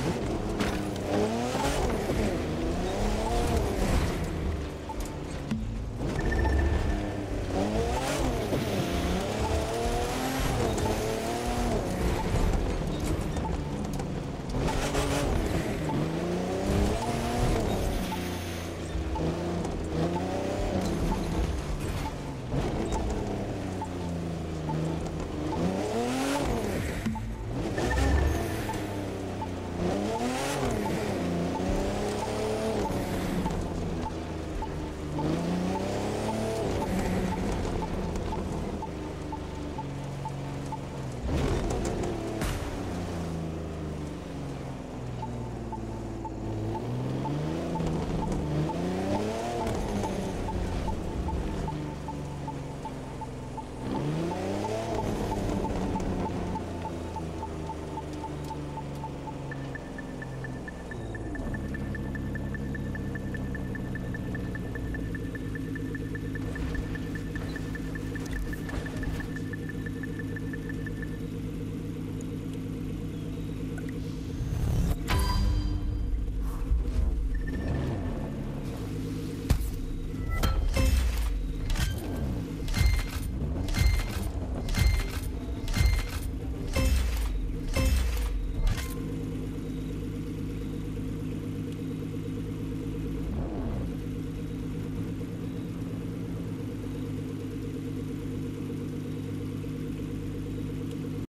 Ooh.